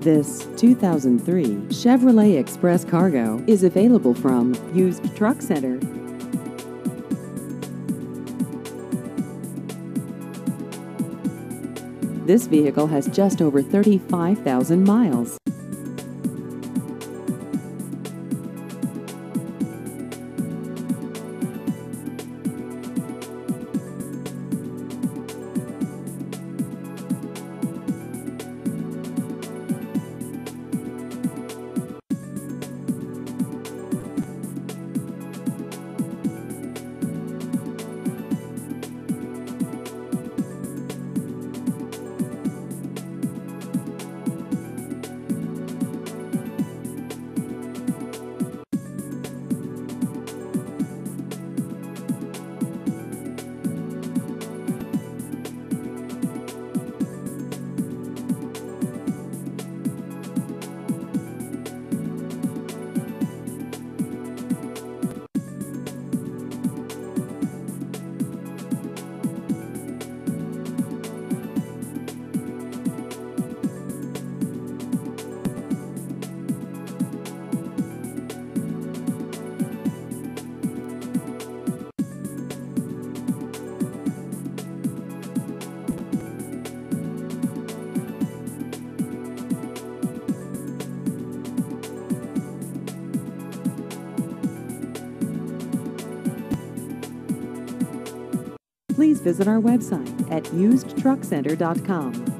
This 2003 Chevrolet Express Cargo is available from Used Truck Center. This vehicle has just over 35,000 miles. Please visit our website at usedtruckcenter.com.